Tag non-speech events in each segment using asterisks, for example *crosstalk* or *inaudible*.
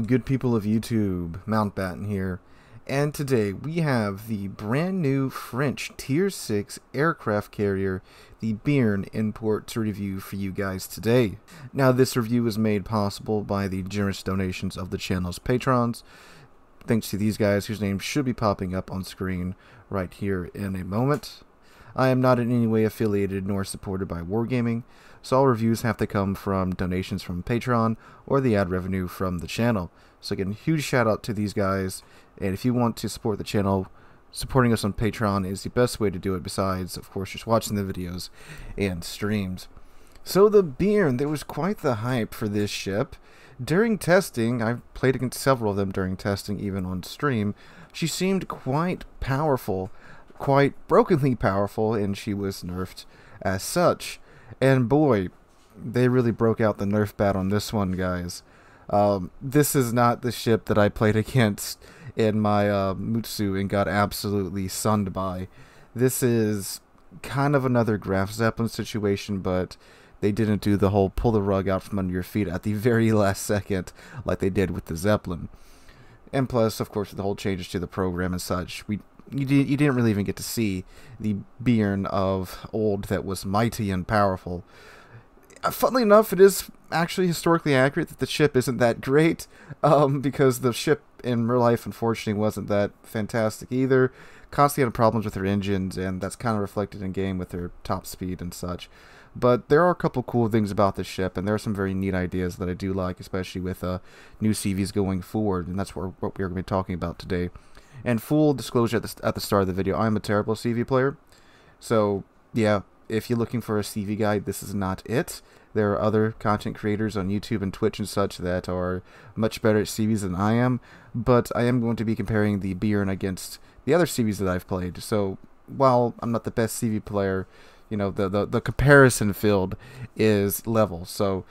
Good people of YouTube. Mountbatten here. And today we have the brand new French Tier 6 aircraft carrier, the Bearn import to review for you guys today. Now this review is made possible by the generous donations of the channel's patrons. Thanks to these guys whose names should be popping up on screen right here in a moment. I am not in any way affiliated nor supported by Wargaming, so all reviews have to come from donations from Patreon or the ad revenue from the channel. So again, huge shout out to these guys, and if you want to support the channel, supporting us on Patreon is the best way to do it besides, of course, just watching the videos and streams. So the Bearn, there was quite the hype for this ship. During testing, I've played against several of them during testing, even on stream, she seemed quite powerful quite brokenly powerful, and she was nerfed as such. And boy, they really broke out the nerf bat on this one, guys. Um, this is not the ship that I played *laughs* against in my uh, Mutsu and got absolutely sunned by. This is kind of another Graf Zeppelin situation, but they didn't do the whole pull the rug out from under your feet at the *laughs* very last second like they did with the Zeppelin. And plus, of course, the whole changes to the program and such. We you, did, you didn't really even get to see the Bearn of old that was mighty and powerful. Uh, funnily enough, it is actually historically accurate that the ship isn't that great, *laughs* um, because the ship in real life, unfortunately, wasn't that fantastic either. Constantly had problems with her engines, and that's kind of reflected in game with her top speed and such. But there are a couple cool things about the ship, and there are some very neat ideas that I do like, especially with uh, new CVs going forward, and that's what we're going to be talking about today. And full disclosure at the, at the start of the video, I'm a terrible CV player. So, yeah, if you're looking for a CV guide, this is not it. There are other content creators on YouTube and Twitch and such that are much better at CVs than I am, but I am going to be comparing the Bearn against the other CVs that I've played. So, while I'm not the best CV player, you know, the, the, the comparison field is level. So,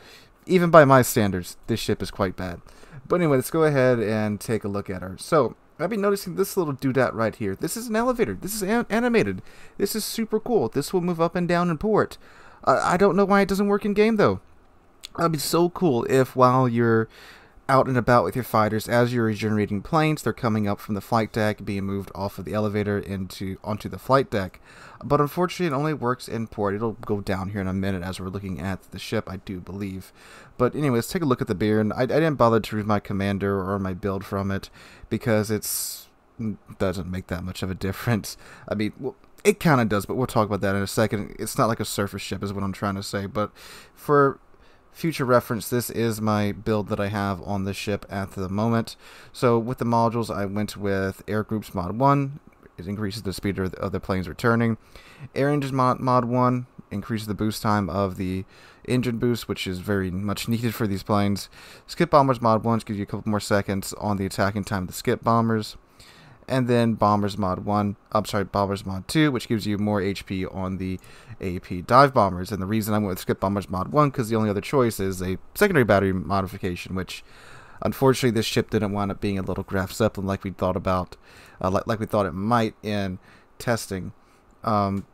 even by my standards, this ship is quite bad. But anyway, let's go ahead and take a look at her. So, I've been noticing this little doodat right here. This is an elevator. This is an animated. This is super cool. This will move up and down in port. Uh, I don't know why it doesn't work in game though. That'd be so cool if while you're out and about with your fighters, as you're regenerating planes, they're coming up from the flight deck, being moved off of the elevator into onto the flight deck. But unfortunately, it only works in port. It'll go down here in a minute as we're looking at the ship, I do believe. But anyway, let's take a look at the Bearn. I, I didn't bother to read my commander or my build from it because it's mm, doesn't make that much of a difference. I mean, well, it kind of does, but we'll talk about that in a second. It's not like a surface ship, is what I'm trying to say. But for future reference, this is my build that I have on the ship at the moment. So with the modules, I went with Air Groups Mod 1. It increases the speed of the, planes returning. Air Engines Mod, mod 1 increases the boost time of the engine boost, which is very much needed for these planes. Skip Bombers Mod 1 gives you a couple more seconds on the attacking time of the skip bombers and then Bombers Mod 1, I'm sorry, Bombers Mod 2, which gives you more HP on the AP dive bombers. And the reason I went with Skip Bombers Mod 1, because the only other choice is a secondary battery modification, which unfortunately this ship didn't wind up being a little Graf Zeppelin like we thought about, uh, like, like we thought it might in testing. Um,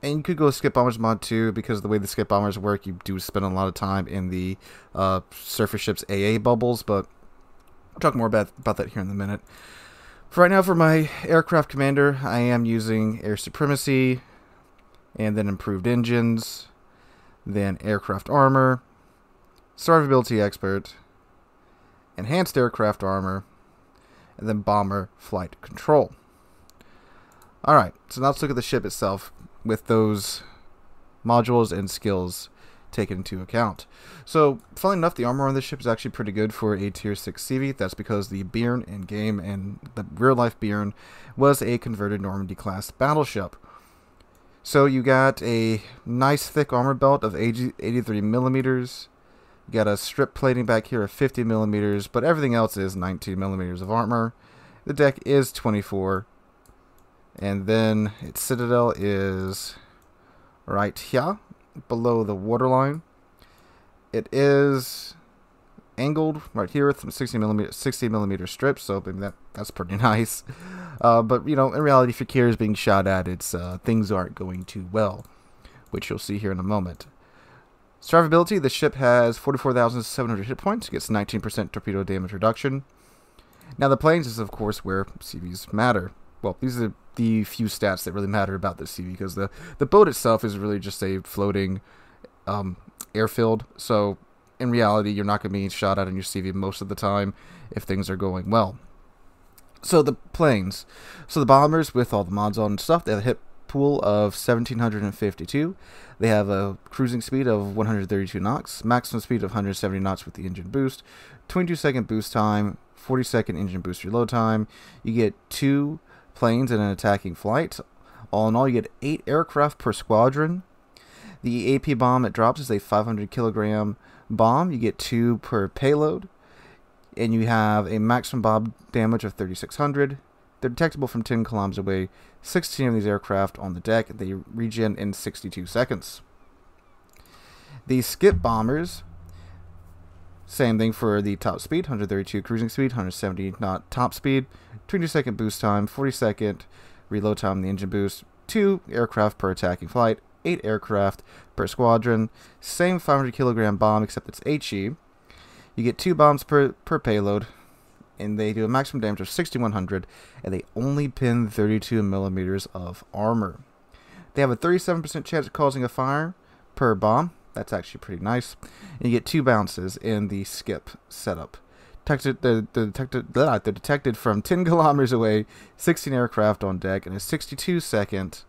and you could go Skip Bombers Mod 2 because the way the Skip Bombers work, you do spend a lot of time in the uh, surface ship's AA bubbles, but we'll talk more about, about that here in a minute. For right now, for my aircraft commander, I am using air supremacy, and then improved engines, then aircraft armor, survivability expert, enhanced aircraft armor, and then bomber flight control. Alright, so now let's look at the ship itself with those modules and skills taken into account. So, funnily enough, the armor on this ship is actually pretty good for a tier 6 CV. That's because the Bearn in game and the real life Bearn was a converted Normandie class battleship. So you got a nice thick armor belt of 83 millimeters. You got a strip plating back here of 50 millimeters, but everything else is 19 millimeters of armor. The deck is 24, and then its citadel is right here below the waterline. It is angled right here with 60 millimeter 60 millimeter strips, so I mean, that that's pretty *laughs* nice. Uh, but you know, in reality, if your is being shot at, it's uh, things aren't going too well, which you'll see here in a moment. Survivability, the ship has 44,700 hit points, gets 19% torpedo damage reduction. Now the planes is of course where CVs matter. Well, these are the few stats that really matter about this CV because the, the boat itself is really just a floating um, airfield. So in reality, you're not going to be shot at on your CV most of the time if things are going well. So the planes. So the bombers with all the mods on and stuff, they have a hit pool of 1752. They have a cruising speed of 132 knots, maximum speed of 170 knots with the engine boost, 22 second boost time, 40 second engine boost reload time. You get two planes in an attacking flight. All in all, you get eight aircraft per squadron. The AP bomb it drops is a 500 kilogram bomb. You get two per payload and you have a maximum bomb damage of 3600. They're detectable from 10 kilometers away. 16 of these aircraft on the deck. They regen in 62 seconds. The skip bombers, same thing for the top speed, 132 cruising speed, 170 knot top speed, 20 second boost time, 40 second reload time, the engine boost, 2 aircraft per attacking flight, 8 aircraft per squadron, same 500 kilogram bomb except it's HE, you get two bombs per, per payload, and they do a maximum damage of 6100, and they only pin 32 millimeters of armor. They have a 37% chance of causing a fire per bomb. That's actually pretty nice. And you get two bounces in the skip setup. Detected, the, the detected, they're detected from *laughs* 10 kilometers away, 16 aircraft on deck, and a 62 second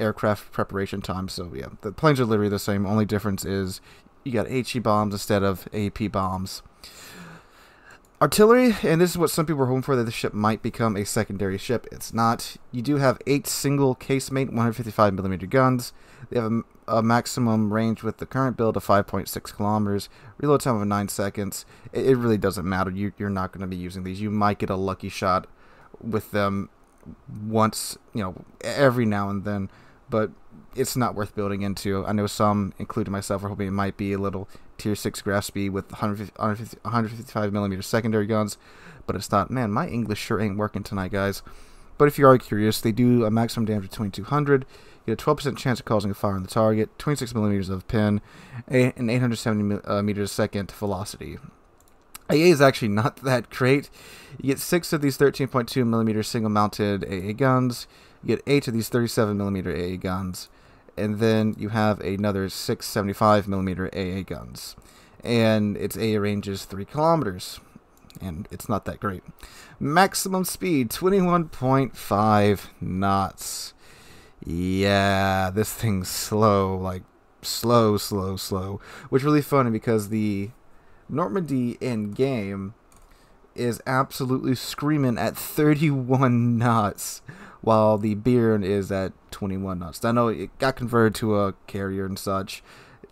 aircraft preparation time. So yeah, the planes are literally the same. Only difference is you got HE bombs instead of AP bombs. Artillery, and this is what some people are hoping for, that the ship might become a secondary ship. It's not. You do have eight single casemate 155mm guns. They have a, a, maximum range with the current build of 5.6 kilometers, reload time of 9 seconds. It, it really doesn't matter. You, you're not going to be using these. You might get a lucky shot with them once, you know, every now and then, but it's not worth building into. I know some, including myself, are hoping it might be a little tier 6 Graf Spee with 150, 155 millimeter secondary guns, but it's not. Man, my English sure ain't working tonight, guys. But if you are curious, they do a maximum damage of 2200. You get a 12% chance of causing a fire on the target, 26 millimeters of pin, and 870 uh, meters a second velocity. AA is actually not *laughs* that great. You get six of these 13.2 millimeter single mounted AA guns. You get eight of these 37 millimeter AA guns and then you have another 675 millimeter AA guns, and its AA range is three kilometers, and it's not that great. Maximum speed 21.5 knots. Yeah, this thing's slow, like slow, slow, slow, which really funny because the Normandie in game is absolutely screaming at 31 knots while the Bearn is at 21 knots. I know it got converted to a carrier and such,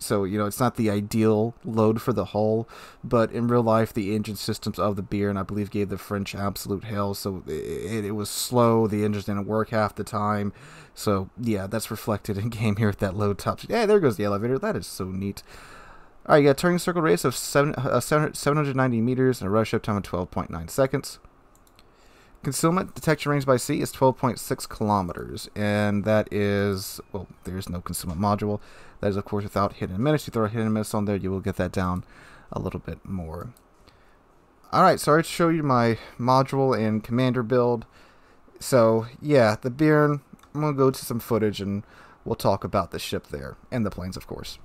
so you know it's not the ideal load for the hull, but in real life the engine systems of the Bearn I believe gave the French absolute hell. So it, it was slow. The engines didn't work half the time. So yeah, that's reflected *laughs* in game here at that low top. Yeah, there goes the elevator. That is so neat. All right, you got turning circle race of seven, uh, 790 meters and a rush up time of 12.9 seconds. Concealment detection range by sea is 12.6 kilometers, and that is, well, there's no concealment module. That is, of course, without hidden menace. You throw a hidden menace on there, you will get that down a little bit more. Alright, sorry to show you my module and commander build. So, yeah, the Bearn, I'm going to go to some footage and we'll talk about the ship there, and the planes, of course.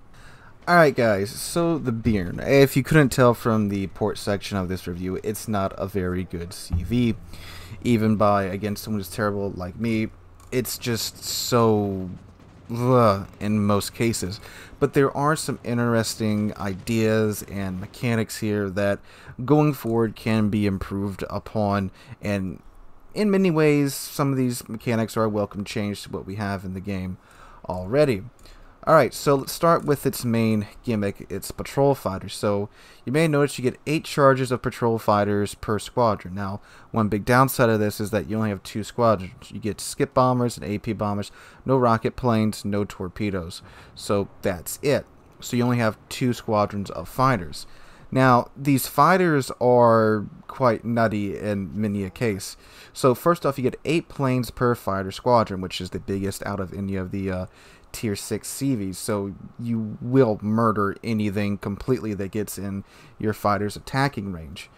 Alright guys, so the Bearn. If you couldn't tell from the port section of this review, it's not a very good CV even by again someone who's terrible like me. It's just so in most cases. But there are some interesting ideas and mechanics here that going forward can be improved upon and in many ways some of these mechanics are a welcome change to what we have in the game already. Alright, so let's start with its main gimmick, its patrol fighters. So you may notice you get 8 charges of patrol fighters per squadron. Now, one big downside of this is that you only have 2 squadrons. You get skip bombers and AP bombers, no rocket planes, no torpedoes. So that's it. So you only have 2 squadrons of fighters. Now, these fighters are quite nutty in many a case. So first off, you get 8 planes per fighter squadron, which is the biggest out of any of the uh, tier 6 CVs, so you will murder anything completely that gets in your fighter's attacking range.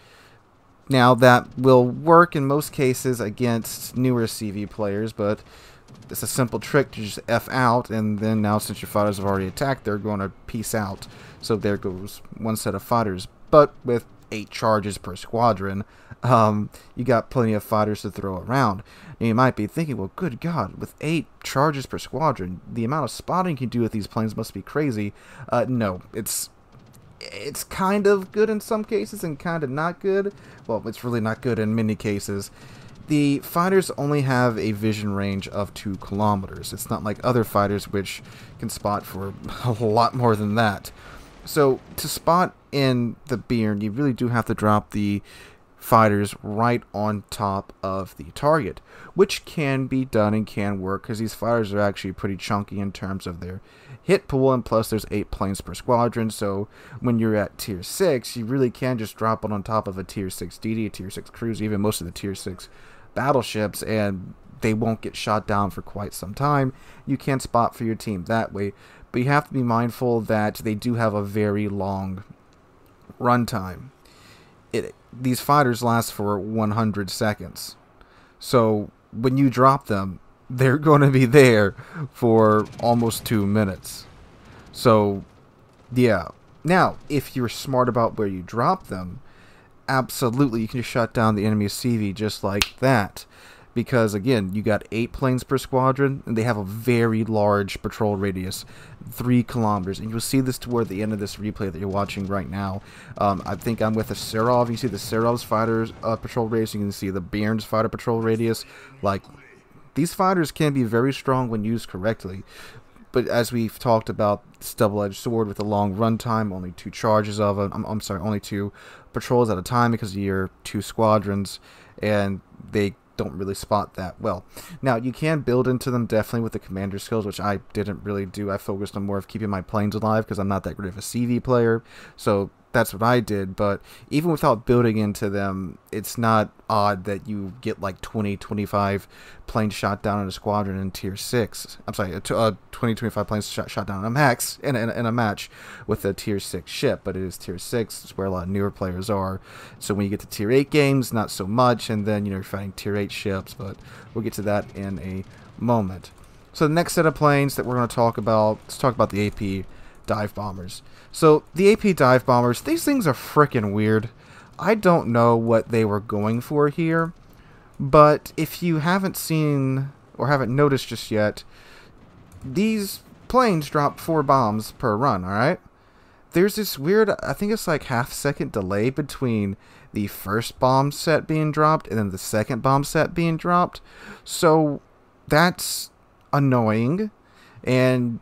Now, that will work in most cases against newer CV players, but it's a simple trick to just F out, and then now since your fighters have already attacked, they're going to peace out. So there goes one set of fighters. But with eight charges per squadron, um, you got plenty of fighters to throw around. And you might be thinking, well, good God, with eight charges per squadron, the amount of spotting you can do with these planes must be crazy. Uh, no, it's it's kind of good in some cases and kind of not good. Well, it's really not good in many cases. The fighters only have a vision range of 2 kilometers. It's not like other fighters which can spot for *laughs* a lot more than that. So to spot in the Bearn, you really do have to drop the fighters right on top of the target, which can be done and can work because these fighters are actually pretty chunky in terms of their hit pool, and plus there's 8 planes per squadron, so when you're at tier 6, you really can just drop it on top of a tier 6 DD, tier 6 cruise, even most of the tier 6 battleships, and they won't get shot down for quite some time. You can spot for your team that way, but you have to be mindful that they do have a very long runtime. It, these fighters last for 100 seconds. So when you drop them, *laughs* they're going to be there for almost two minutes. So, yeah. Now, if you're smart about where you drop them, absolutely you can just shut down the enemy CV just like that because again you got eight planes per squadron and they have a very large patrol radius three kilometers. And you'll see this toward the end of this replay that you're watching right now. Um, I think I'm with a Serov. You see the Serov's fighters uh, patrol radius. You can see the Bearn's fighter patrol radius. Like these fighters can be very strong when used correctly. But as we've talked about, this double-edged sword with a long runtime, only two charges of them. I'm, I'm sorry, only two patrols at a time because of your two squadrons, and they don't really spot that well. Now, you can build into them definitely with the commander skills, which I didn't really do. I focused on more of keeping my planes alive because I'm not that great of a CV player. So that's what I did. But even without building into them, it's not odd that you get like 20, 25 planes shot down in a squadron in tier 6. I'm sorry, uh, 20, 25 planes shot, shot down in a max in, in, in, a match with a tier 6 ship. But it is tier 6, it's where a lot of newer players are. So when you get to tier 8 games, not so much. And then, you know, you're fighting tier 8 ships. But we'll get to that in a moment. So the next set of planes that we're going to talk about, let's talk about the AP dive bombers. So the AP dive bombers, these things are freaking weird. I don't know what they were going for here, but if you haven't seen or haven't noticed just yet, these planes drop four bombs per run, alright? There's this weird, I think it's like half second delay between the first bomb set being dropped and then the second bomb set being dropped. So that's annoying. And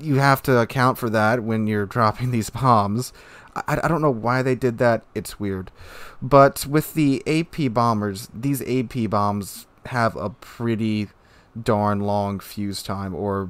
you have to account for that when you're *laughs* dropping these bombs. I, I don't know why they did that. It's weird. But with the AP bombers, these AP bombs have a pretty darn long fuse time or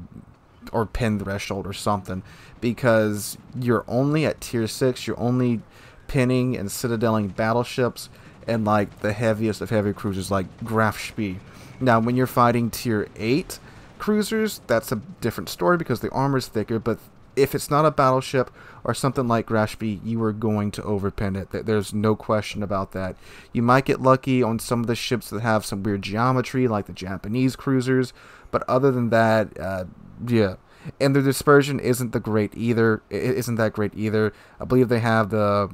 or pin threshold or something because you're only at tier 6 you're only pinning and citadeling battleships and like the heaviest of heavy cruisers like Graf Spee. Now when you're fighting tier 8 Cruisers, that's a different story because the armor is thicker, but if it's not a battleship or something like Graf Spee, you are going to overpin it. There's no question about that. You might get lucky on some of the ships that have some weird geometry, like the Japanese cruisers, but other than that, uh, yeah. And the dispersion isn't the great either. It isn't that great either. I believe they have the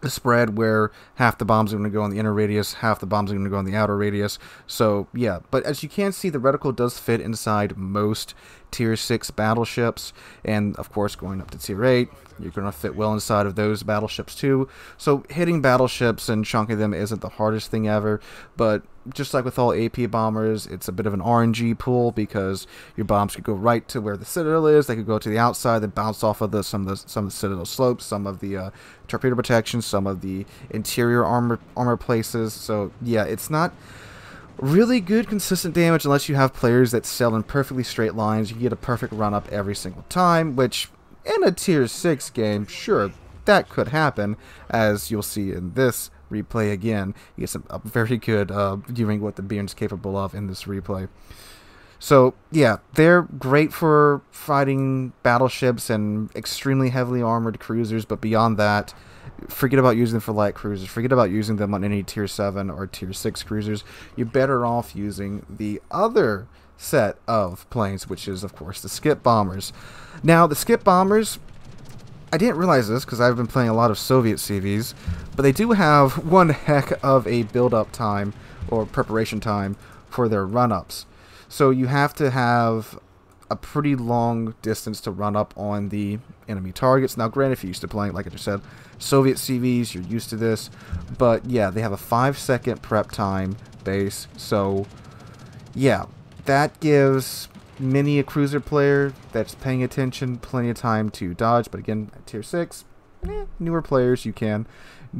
the spread where half the bombs are going to go on the inner radius, half the bombs are going to go on the outer radius. So, yeah, but as you can see, the reticle does fit inside most tier 6 battleships, and of course, going up to tier 8, you're going to fit well inside of those battleships too. So, hitting battleships and chunking them isn't the hardest thing ever, but just like with all AP bombers, it's a bit of an RNG pool because your bombs could go right to where the citadel is. They could go to the outside, then bounce off of the some of the some of the citadel slopes, some of the uh, torpedo protection, some of the interior armor armor places. So yeah, it's not really good consistent damage unless you have players that sail in perfectly straight lines. You get a perfect run up every single time, which in a tier six game, sure, that could happen, as you'll see in this replay again. You get some, a very good uh, viewing what the Bearn's capable of in this replay. So yeah, they're great for fighting battleships and extremely heavily armored cruisers, but beyond that, forget about using them for light cruisers. Forget about using them on any tier 7 or tier 6 cruisers. You're better off using the other set of planes, which is, of course, the skip bombers. Now, the skip bombers, I didn't realize this because I've been playing a lot of Soviet CVs, but they do have *laughs* one heck of a build-up time or preparation time for their run-ups. So you have to have a pretty long distance to run up on the enemy targets. Now, granted, if you're used to playing, like I just said, Soviet CVs, you're used to this. But yeah, they have a five second prep time base. So yeah, that gives many a cruiser player that's paying attention plenty of time to dodge. But again, tier six, eh, newer players, you can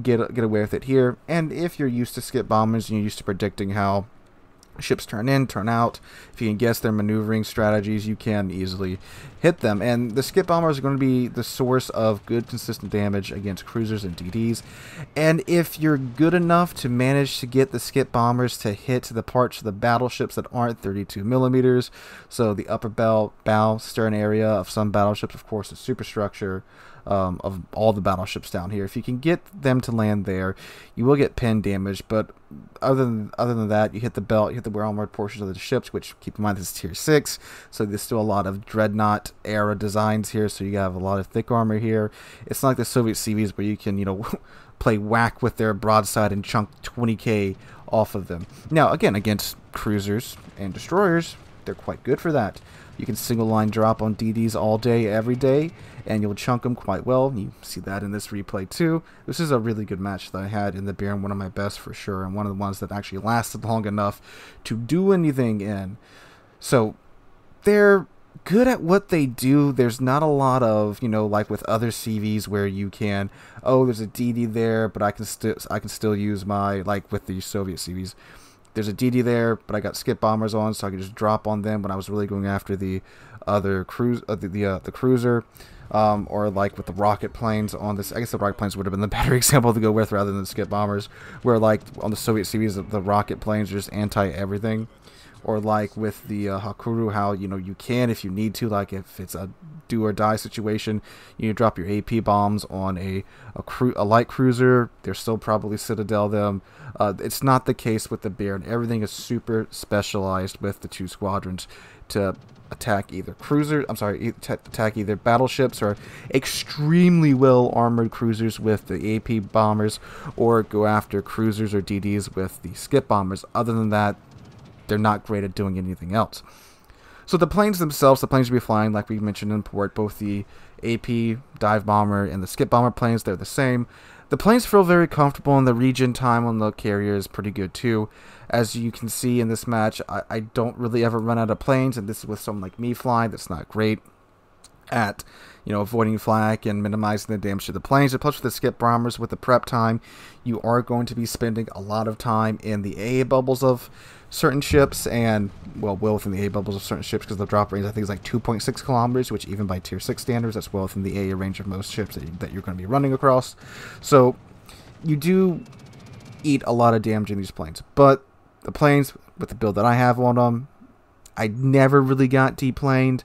get get away with it here. And if you're used to skip bombers and you're used to predicting how ships turn in, turn out. If you can guess their maneuvering strategies, you can easily hit them. And the skip bombers are going to be the source of good, consistent damage against cruisers and DDs. And if you're good enough to manage to get the skip bombers to hit the parts of the battleships that aren't 32 millimeters, so the upper bow, bow stern area of some battleships, of course, the superstructure, um, of all the battleships down here. If you can get them to land there, you will get pin damage. But other than other than that, you hit the belt, you hit the wear armored portions of the ships, which keep in mind this is tier six, so there's still a lot of dreadnought era designs here. So you have a lot of thick armor here. It's not like the Soviet CVs where you can you know *laughs* play whack with their broadside and chunk 20k off of them. Now again, against cruisers and destroyers, they're quite good for that. You can single line drop on DDs all day, every day, and you'll chunk them quite well. You see that in this replay too. This is a really good match that I had in the Bearn one of my best for sure, and one of the ones that actually lasted long enough to do anything in. So they're good at what they do. There's not a lot of, you know, like with other CVs where you can, oh, there's a DD there, but I can still I can still use my like with the Soviet CVs there's a DD there, but I got skip bombers on, so I could just drop on them when I was really going after the other cruise, uh, the the, uh, the cruiser, um, or like with the rocket planes on this. I guess the rocket planes would have been the *laughs* better example to go with rather than the skip bombers, where like on the Soviet CVs, the, the rocket planes are just anti everything. Or like with the uh, Hakuryu, how you know you can if you need to, like if it's a do or die situation, you drop your AP bombs on a a, cru- a light cruiser. They're still probably citadel them. Uh, it's not the case with the Bearn. Everything is super specialized with the two squadrons to attack either cruiser. I'm sorry, attack either battleships or extremely well armored cruisers with the AP bombers, or go after cruisers or DDs with the skip bombers. Other than that, they're not great at doing anything else. So the planes themselves, the planes will be flying, like we mentioned in port, both the AP dive bomber and the skip bomber planes, they're the same. The planes feel very comfortable and the regen time on the carrier is pretty good too. As you can see in this match, I, I don't really ever run out of planes, and this is with someone like me flying, that's not great at you know avoiding flak and minimizing the damage to the planes. And plus with the skip bombers with the prep time, you are going to be spending a lot of time in the A bubbles of certain ships and well well within the A bubbles of certain ships because the drop range I think is like 2.6 kilometers, which even by tier 6 standards that's well within the A range of most ships that, you, that you're going to be running across. So you do eat a lot of damage in these planes, but the planes with the build that I have on them, I never really got deplaned.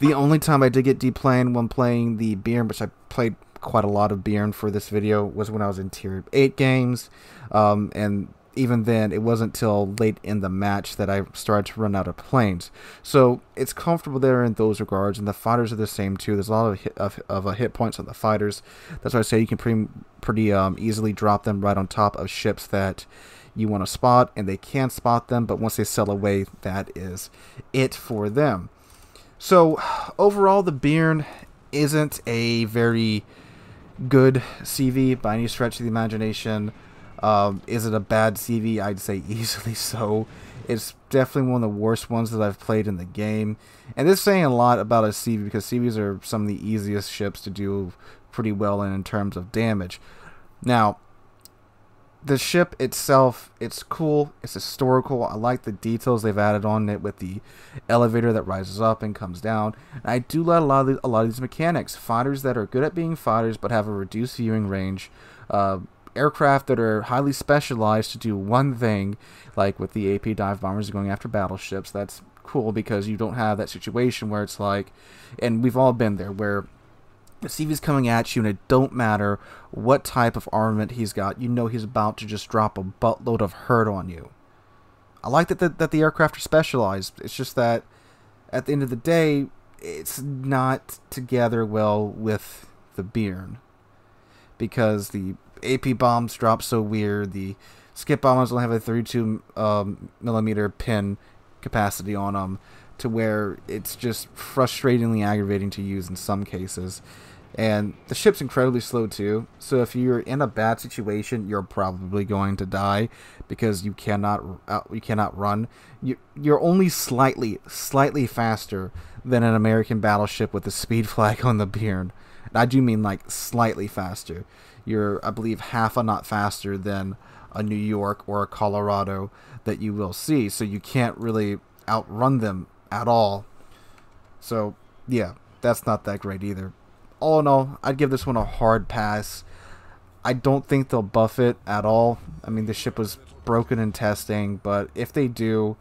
The only time I did get deplaned when playing the Bearn, which I played quite a lot of Bearn for this video, was when I was in Tier 8 games. Um, and even then, it wasn't till late in the match that I started to run out of planes. So it's comfortable there in those regards, and the fighters are the same too. There's a lot of hit, of, of uh, hit points on the fighters. That's why I say you can pretty pretty um, easily drop them right on top of ships that you want to spot, and they can spot them. But once they sail away, that is it for them. So, overall, the Bearn isn't a very good CV by any stretch of the imagination. Um, is it a bad CV? I'd say easily *laughs* so. It's definitely one of the worst ones that I've played in the game. And this is saying a lot about a CV because CVs are some of the easiest ships to do pretty well in, in terms of damage. Now, the ship itself, it's cool. It's historical. I like the details they've added on it with the elevator that rises up and comes down. And I do like a lot of these, a lot of these mechanics. Fighters that are good at being fighters but have a reduced viewing range. Uh, aircraft that are highly specialized to do one thing, like with the AP dive bombers going after battleships. That's cool because you don't have that situation where it's like, and we've all been there, where CV's coming at you and it don't matter what type of armament he's got, you know he's about to just drop a buttload of hurt on you. I like that the, that the aircraft are specialized. It's just that at the end of the day, it's not together well with the Bearn because the AP bombs drop so weird. The skip bombers only have a 32 um, millimeter pin capacity on them, to where it's just frustratingly aggravating to use in some cases. And the ship's incredibly slow too. So if you're in a bad situation, you're probably going to die because you cannot uh, you cannot run. You you're only slightly slightly faster than an American battleship with the speed *laughs* flag on the Bearn. And I do mean like slightly faster. You're I believe half a knot faster than a New York or a Colorado that you will see. So you can't really outrun them at all. So yeah, that's not that great either all in all, I'd give this one a hard pass. I don't think they'll buff it at all. I mean, the ship was broken in testing, but if they do,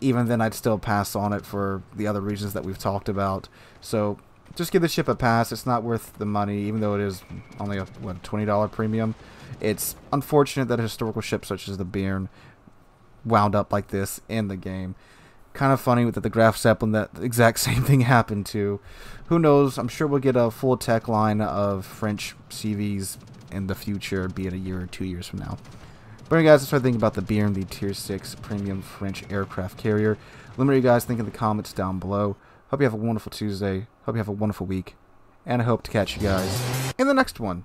even then I'd still pass on it for the other reasons that we've talked about. So just give the ship a pass. It's not worth the money, even though it is only a what $20 premium. It's unfortunate that a historical ship such as the Bearn wound up like this in the game kind of funny that the Graf Zeppelin that exact *laughs* same thing happened to. Who knows? I'm sure we'll get a full tech line of French CVs in the future, be it a year or two years from now. But anyway, guys, let's start thinking about the Bearn, the Tier 6 Premium French Aircraft Carrier. Let me know you guys think in the comments down below. Hope you have a wonderful Tuesday. Hope you have a wonderful week. And I hope to catch you guys in the next one.